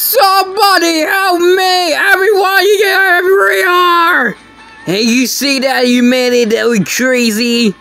Somebody help me! Everyone, you get everywhere! Hey, you see that, you man? That was crazy.